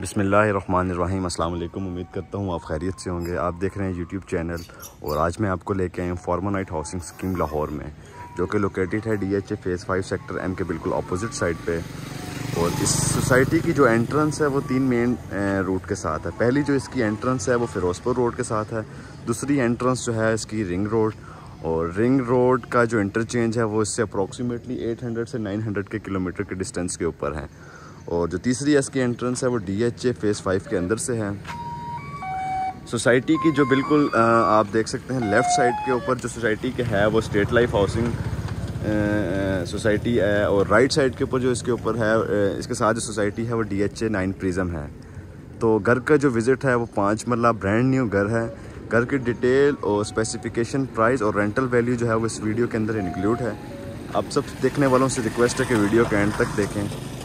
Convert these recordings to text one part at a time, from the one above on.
बिसमीम अल्लाम उम्मीद करता हूँ आप खैरियत से होंगे। आप देख रहे हैं यूट्यूब चैनल और आज मैं आपको लेके आया हूँ फार्मानाइट हाउसिंग स्कीम लाहौर में, जो कि लोकेटेड है D H A phase five sector M के बिल्कुल अपोजिट साइड पे। और इस सोसाइटी की जो एंट्रेंस है, वो तीन मेन रूट के साथ है। पहली जो इसकी एंट्रेंस है, वो फिरोजपुर रोड के साथ है। दूसरी एंट्रेंस जो है, इसकी रिंग रोड और रिंग रोड का जो इंटरचेंज है, वो इससे अप्रॉक्सीमेटली 800 से 900 के किलोमीटर के डिस्टेंस के ऊपर है। और जो तीसरी एस की एंट्रेंस है, वो D H A phase five के अंदर से है। सोसाइटी की जो बिल्कुल आप देख सकते हैं लेफ़्ट साइड के ऊपर जो सोसाइटी के है, वो स्टेट लाइफ हाउसिंग सोसाइटी है और राइट साइड के ऊपर जो इसके ऊपर है इसके साथ जो सोसाइटी है, वो D H A nine Prism है। तो घर का जो विज़िट है, वो पाँच मरला ब्रांड न्यू घर है। घर की डिटेल और स्पेसिफिकेशन प्राइस और रेंटल वैल्यू जो है, वो इस वीडियो के अंदर इंक्लूड है। आप सब देखने वालों से रिक्वेस्ट है कि वीडियो के एंड तक देखें।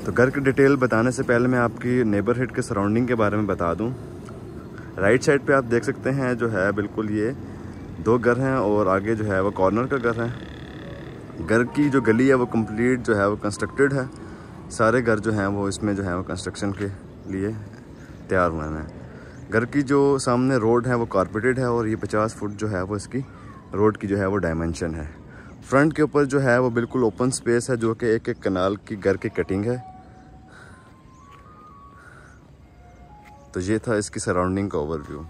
तो घर की डिटेल बताने से पहले मैं आपकी नेबरहुड के सराउंडिंग के बारे में बता दूँ। राइट साइड पे आप देख सकते हैं जो है बिल्कुल ये दो घर हैं और आगे जो है वो कॉर्नर का घर है। घर की जो गली है वो कंप्लीट जो है वो कंस्ट्रक्टेड है। सारे घर जो हैं वो इसमें जो है वो कंस्ट्रक्शन के लिए तैयार हुए हैं। घर की जो सामने रोड है वो कारपेटेड है और ये 50 फुट जो है वो इसकी रोड की जो है वो डायमेंशन है। फ्रंट के ऊपर जो है वो बिल्कुल ओपन स्पेस है जो कि एक एक कनाल की घर की कटिंग है। तो ये था इसकी सराउंडिंग का ओवरव्यू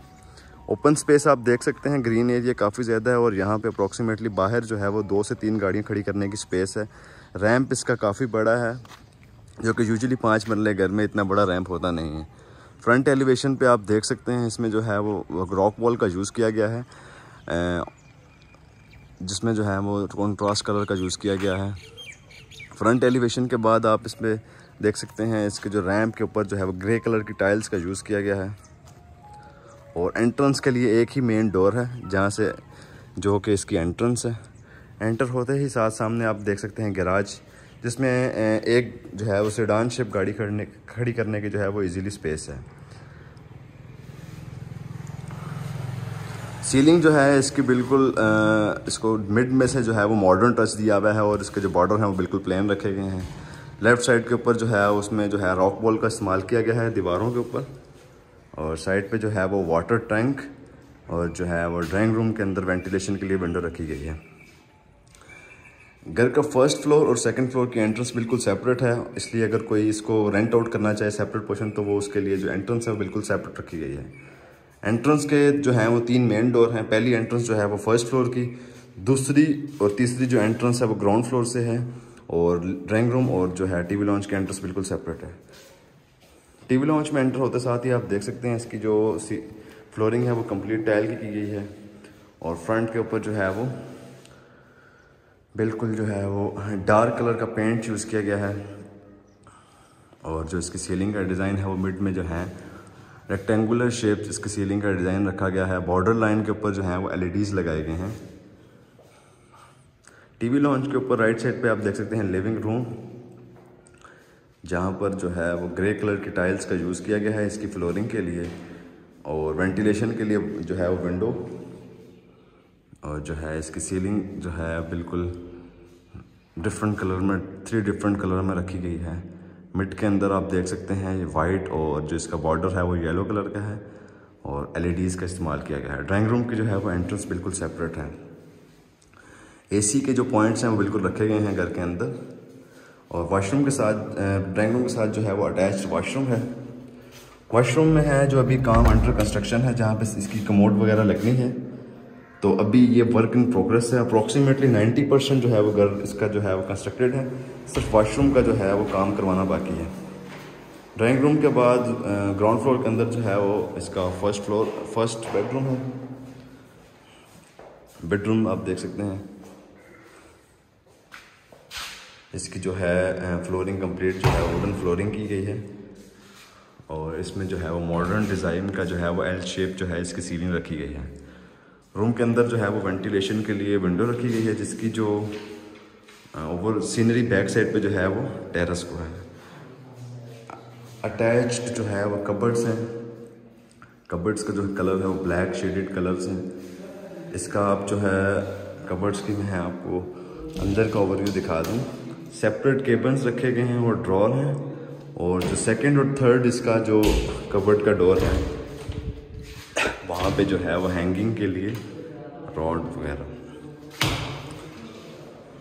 ओपन स्पेस आप देख सकते हैं ग्रीन एरिया काफ़ी ज़्यादा है और यहाँ पे अप्रॉक्सीमेटली बाहर जो है वो दो से तीन गाड़ियाँ खड़ी करने की स्पेस है. रैंप इसका काफ़ी बड़ा है, जो कि यूजली पाँच मरले घर में इतना बड़ा रैंप होता नहीं है. फ्रंट एलिवेशन पे आप देख सकते हैं, इसमें जो है वो रॉक वॉल का यूज़ किया गया है. जिसमें जो है वो कॉन्ट्रास्ट कलर का यूज़ किया गया है. फ्रंट एलिवेशन के बाद आप इसमें देख सकते हैं इसके जो रैम्प के ऊपर जो है वो ग्रे कलर की टाइल्स का यूज़ किया गया है। और एंट्रेंस के लिए एक ही मेन डोर है जहाँ से जो कि इसकी एंट्रेंस है। एंटर होते ही साथ सामने आप देख सकते हैं गैराज जिसमें एक जो है वो सेडान शिप गाड़ी खड़ने खड़ी करने की जो है वो इजीली स्पेस है। सीलिंग जो है इसकी बिल्कुल आ, इसको मिड में से जो है वो मॉडर्न टच दिया हुआ है और इसके जो बॉर्डर हैं वो बिल्कुल प्लेन रखे गए हैं। लेफ़्ट साइड के ऊपर जो है, उसमें जो है रॉक बॉल का इस्तेमाल किया गया है दीवारों के ऊपर। और साइड पे जो है, वो वाटर टैंक और जो है, वो ड्राइंग रूम के अंदर वेंटिलेशन के लिए विंडो रखी गई है। घर का फ़र्स्ट फ्लोर और सेकंड फ्लोर की एंट्रेंस बिल्कुल सेपरेट है, इसलिए अगर कोई इसको रेंट आउट करना चाहे सेपरेट पोर्शन तो वो उसके लिए जो एंट्रेंस है, वो बिल्कुल सेपरेट रखी गई है। एंट्रेंस के जो हैं, वो तीन मेन डोर हैं। पहली एंट्रेंस जो है, वो फ़र्स्ट फ्लोर की। दूसरी और तीसरी जो एंट्रेंस है, वो ग्राउंड फ्लोर से है। और ड्राइंग रूम और जो है टीवी लॉन्च के एंट्रेंस बिल्कुल सेपरेट है। टीवी लॉन्च में एंटर होते साथ ही आप देख सकते हैं इसकी जो फ्लोरिंग है वो कंप्लीट टाइल की की गई है और फ्रंट के ऊपर जो है वो बिल्कुल जो है वो डार्क कलर का पेंट यूज़ किया गया है। और जो इसकी सीलिंग का डिज़ाइन है वो मिड में जो है रेक्टेंगुलर शेप इसकी सीलिंग का डिज़ाइन रखा गया है। बॉर्डर लाइन के ऊपर जो है वो एलईडीज़ लगाए गए हैं। टीवी लॉन्च के ऊपर राइट साइड पे आप देख सकते हैं लिविंग रूम, जहाँ पर जो है वो ग्रे कलर की टाइल्स का यूज़ किया गया है इसकी फ्लोरिंग के लिए और वेंटिलेशन के लिए जो है वो विंडो और जो है इसकी सीलिंग जो है बिल्कुल डिफरेंट कलर में, थ्री डिफरेंट कलर में रखी गई है। मिड के अंदर आप देख सकते हैं ये वाइट और जो इसका बॉर्डर है वो येलो कलर का है और एलईडीज़ का इस्तेमाल किया गया है। ड्राइंग रूम की जो है वो एंट्रेंस बिल्कुल सेपरेट है। एसी के जो पॉइंट्स हैं वो बिल्कुल रखे गए हैं घर के अंदर। और वाशरूम के साथ ड्राइंग रूम के साथ जो है वो अटैच वाशरूम है। वाशरूम में है जो अभी काम अंडर कंस्ट्रक्शन है, जहाँ पे इसकी कमोड वगैरह लगनी है। तो अभी ये वर्क इन प्रोग्रेस है। अप्रोक्सीमेटली 90 परसेंट जो है वो घर इसका जो है वो कंस्ट्रक्टेड है। सिर्फ़ वाशरूम का जो है वो काम करवाना बाकी है। ड्राइंग रूम के बाद ग्राउंड फ्लोर के अंदर जो है वो इसका फ़र्स्ट फ्लोर फ़र्स्ट बेडरूम है। बेडरूम आप देख सकते हैं। इसकी जो है फ्लोरिंग कंप्लीट जो है वुडन फ्लोरिंग की गई है। और इसमें जो है वो मॉडर्न डिज़ाइन का जो है वो एल शेप जो है इसकी सीलिंग रखी गई है। रूम के अंदर जो है वो वेंटिलेशन के लिए विंडो रखी गई है, जिसकी जो ओवर सीनरी बैक साइड पे जो है वो टेरेस को है। अटैच्ड जो है वो कबर्ड्स हैं। कबर्ड्स का जो कलर है वो ब्लैक शेडेड कलर्स हैं। इसका आप जो है कबर्ड्स की मैं आपको अंदर का ओवरव्यू दिखा दूँ। सेपरेट केबन्स रखे गए हैं और ड्रॉर हैं और जो सेकंड और थर्ड इसका जो कबर्ड का डोर है, वहाँ पे जो है वो हैंगिंग के लिए रॉड वगैरह।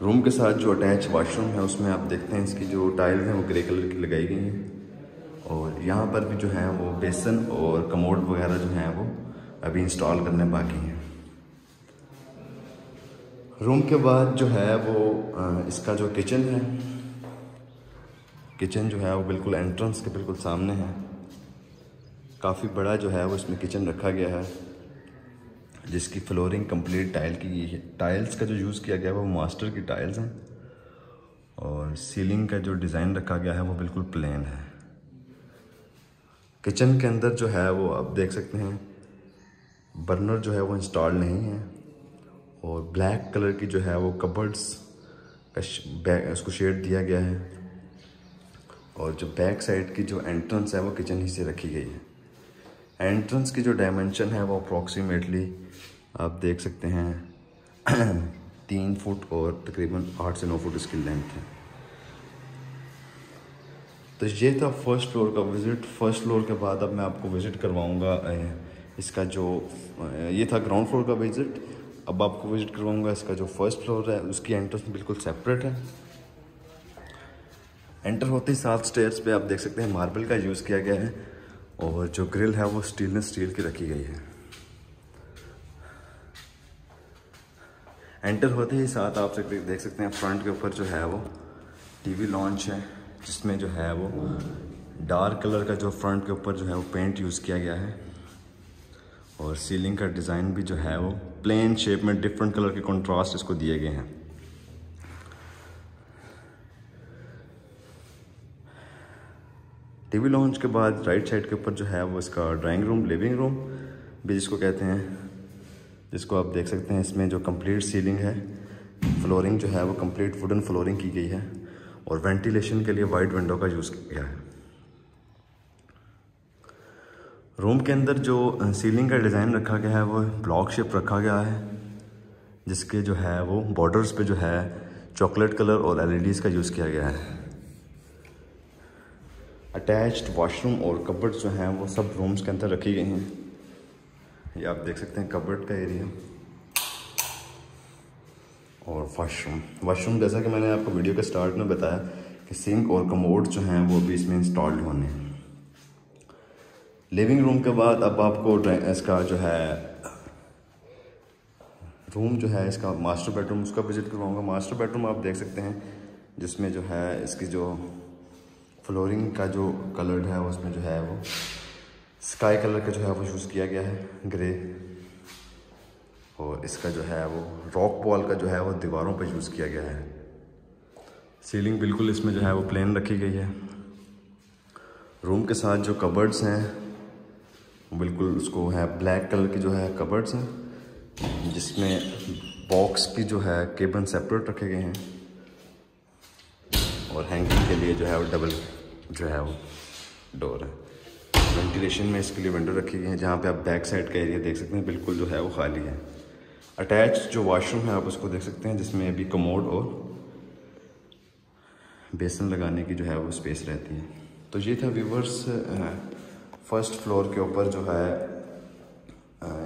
रूम के साथ जो अटैच वाशरूम है, उसमें आप देखते हैं इसकी जो टाइल्स हैं, वो ग्रे कलर की लगाई गई हैं। और यहाँ पर भी जो है वो बेसन और कमोड वगैरह जो हैं वो अभी इंस्टॉल करने बाकी हैं। रूम के बाद जो है वो इसका जो किचन है, किचन जो है वो बिल्कुल एंट्रेंस के बिल्कुल सामने है। काफ़ी बड़ा जो है वो इसमें किचन रखा गया है, जिसकी फ्लोरिंग कंप्लीट टाइल की है। टाइल्स का जो यूज़ किया गया है वो मास्टर की टाइल्स हैं, और सीलिंग का जो डिज़ाइन रखा गया है वो बिल्कुल प्लेन है। किचन के अंदर जो है वो आप देख सकते हैं बर्नर जो है वो इंस्टॉल नहीं है। और ब्लैक कलर की जो है वो कबर्ड्स का उसको शेड दिया गया है। और जो बैक साइड की जो एंट्रेंस है वो किचन ही से रखी गई है। एंट्रेंस की जो डायमेंशन है वो अप्रॉक्सीमेटली आप देख सकते हैं, तीन फुट और तकरीबन आठ से नौ फुट इसकी लेंथ है। तो ये था फ़र्स्ट फ्लोर का विज़िट फ़र्स्ट फ्लोर के बाद अब मैं आपको विज़िट करवाऊँगा इसका जो ये था ग्राउंड फ्लोर का विज़िट अब आपको विज़िट करवाऊँगा इसका जो फ़र्स्ट फ्लोर है, उसकी एंट्रेंस बिल्कुल सेपरेट है। एंटर होते ही सात स्टेयर्स पे आप देख सकते हैं मार्बल का यूज़ किया गया है और जो ग्रिल है वो स्टीलनेस स्टील की रखी गई है। एंटर होते ही साथ आप देख सकते हैं फ्रंट के ऊपर जो है वो टीवी लॉन्च है, जिसमें जो है वो डार्क कलर का जो फ्रंट के ऊपर जो है वो पेंट यूज़ किया गया है। और सीलिंग का डिज़ाइन भी जो है वो प्लेन शेप में डिफरेंट कलर के कॉन्ट्रास्ट इसको दिए गए हैं। टीवी लॉन्च के बाद राइट साइड के ऊपर जो है वो इसका ड्राइंग रूम लिविंग रूम भी जिसको कहते हैं, जिसको आप देख सकते हैं, इसमें जो कंप्लीट सीलिंग है फ्लोरिंग जो है वो कंप्लीट वुडन फ्लोरिंग की गई है और वेंटिलेशन के लिए वाइट विंडो का यूज़ किया है। रूम के अंदर जो सीलिंग का डिज़ाइन रखा गया है, वो ब्लॉक शेप रखा गया है, जिसके जो है, वो बॉर्डर्स पे जो है चॉकलेट कलर और एलईडीज़ का यूज़ किया गया है। अटैच्ड वॉशरूम और कबर्ड जो हैं, वो सब रूम्स के अंदर रखी गई हैं। ये आप देख सकते हैं कबर्ड का एरिया और वॉशरूम वॉशरूम जैसा कि मैंने आपको वीडियो के स्टार्ट में बताया कि सिंक और कमोड जो हैं, वो भी इसमें इंस्टॉल्ड होने हैं। लिविंग रूम के बाद अब आपको इसका जो है रूम जो है, इसका मास्टर बेडरूम उसका विज़िट करवाऊँगा। मास्टर बेडरूम आप देख सकते हैं, जिसमें जो है, इसकी जो फ्लोरिंग का जो कलर है, उसमें जो है वो स्काई कलर का जो है वो यूज़ किया गया है ग्रे और इसका जो है वो रॉक वॉल का जो है वो दीवारों पर यूज़ किया गया है। सीलिंग बिल्कुल इसमें जो है वो प्लेन रखी गई है। रूम के साथ जो कबर्ड्स हैं बिल्कुल उसको है ब्लैक कलर की जो है कबर्ड्स हैं, जिसमें बॉक्स की जो है केबन सेपरेट रखे गए हैं, और हैंगिंग के लिए जो है वो डबल जो है वो डोर है। वेंटिलेशन में इसके लिए विंडो रखी गई है, जहाँ पे आप बैक साइड का एरिया देख सकते हैं, बिल्कुल जो है वो खाली है। अटैच जो वॉशरूम है, आप उसको देख सकते हैं, जिसमें अभी कमोड और बेसन लगाने की जो है वो स्पेस रहती है। तो ये था व्यूवर्स फ़र्स्ट फ्लोर के ऊपर जो है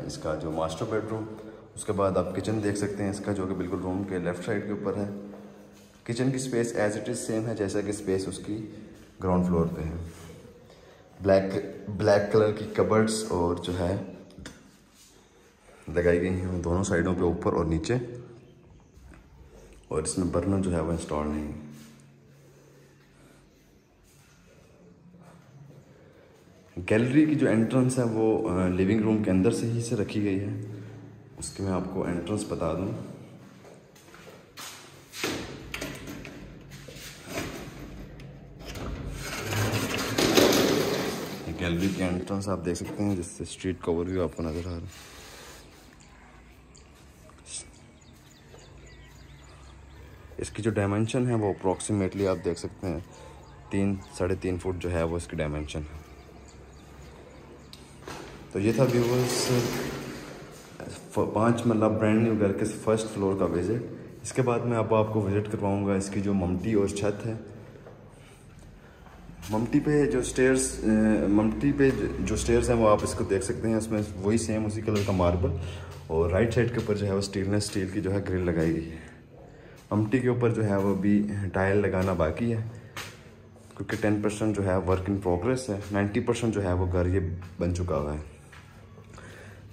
इसका जो मास्टर बेडरूम, उसके बाद आप किचन देख सकते हैं इसका, जो कि बिल्कुल रूम के लेफ़्ट साइड के ऊपर है। किचन की space as it is same है, जैसा कि स्पेस उसकी ग्राउंड फ्लोर पे है। ब्लैक ब्लैक कलर की कबर्ड्स और जो है, लगाई गई हैं दोनों साइडों पे ऊपर और नीचे। और इसमें बर्नर जो है, वो इंस्टॉल नहीं है। गैलरी की जो एंट्रेंस है वो लिविंग रूम के अंदर से ही से रखी गई है। उसके मैं आपको एंट्रेंस बता दूँ। गैलरी की एंट्रेंस आप देख सकते हैं, जिससे स्ट्रीट का ओवरव्यू आपको नज़र आ रहा है। इसकी जो डायमेंशन है वो अप्रॉक्सीमेटली आप देख सकते हैं, तीन, साढ़े तीन फुट जो है वो इसकी डायमेंशन है। तो ये था व्यूवर्स पाँच मतलब ब्रांड न्यू घर के फ़र्स्ट फ्लोर का विज़िट इसके बाद मैं अब आपको विज़िट करवाऊँगा इसकी जो ममटी और छत है। ममटी पे जो स्टेयर्स ममटी पे जो स्टेयर्स हैं वो आप इसको देख सकते हैं। इसमें वही सेम उसी कलर का मार्बल और राइट साइड के ऊपर जो है वो स्टेनलेस स्टील की जो है ग्रिल लगाई गई है। ममटी के ऊपर जो है वो अभी टाइल लगाना बाकी है, क्योंकि टेन परसेंट जो है वर्क इन प्रोग्रेस है। नाइन्टी परसेंट जो है वो घर ये बन चुका हुआ है।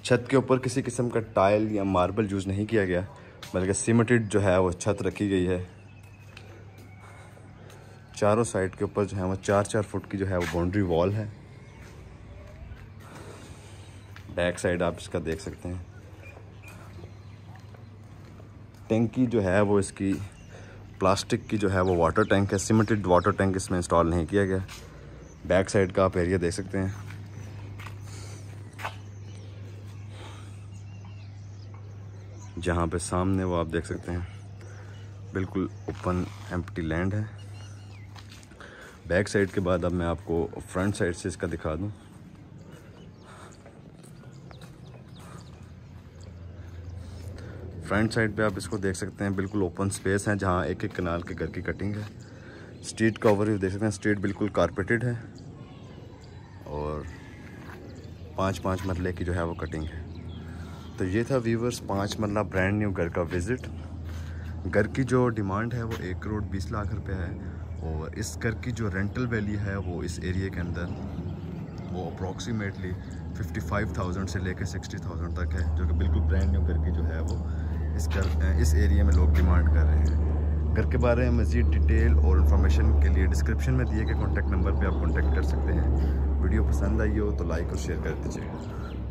छत के ऊपर किसी किस्म का टाइल या मार्बल यूज़ नहीं किया गया, बल्कि सीमेंटेड जो है वो छत रखी गई है। चारों साइड के ऊपर जो है वो चार चार फुट की जो है वो बाउंड्री वॉल है। बैक साइड आप इसका देख सकते हैं। टैंकी जो है वो इसकी प्लास्टिक की जो है वो वाटर टैंक है, सीमेंटेड वाटर टैंक इसमें इंस्टॉल नहीं किया गया। बैक साइड का आप एरिया देख सकते हैं। जहाँ पे सामने वो आप देख सकते हैं। बिल्कुल ओपन एम्प्टी लैंड है। बैक साइड के बाद अब मैं आपको फ्रंट साइड से इसका दिखा दूँ। फ्रंट साइड पे आप इसको देख सकते हैं, बिल्कुल ओपन स्पेस है, जहाँ एक एक कनाल के घर की कटिंग है। स्ट्रीट का ओवरव्यू देख सकते हैं स्ट्रीट बिल्कुल कारपेटेड है। और पाँच पाँच मरले की जो है वो कटिंग है। तो ये था व्यूवर्स पाँच मरला ब्रांड न्यू घर का विज़िट घर की जो डिमांड है वो एक करोड़ बीस लाख रुपए है और इस घर की जो रेंटल वैल्यू है वो इस एरिया के अंदर वो अप्रॉक्सीमेटली 55,000 से लेकर 60,000 तक है जो कि बिल्कुल ब्रांड न्यू घर की जो है वो इस घर इस एरिया में लोग डिमांड कर रहे हैं। घर के बारे में मज़ीद डिटेल और इन्फॉर्मेशन के लिए डिस्क्रिप्शन में दिए गए कॉन्टैक्ट नंबर पर आप कॉन्टैक्ट कर सकते हैं। वीडियो पसंद आई हो तो लाइक और शेयर कर दीजिए।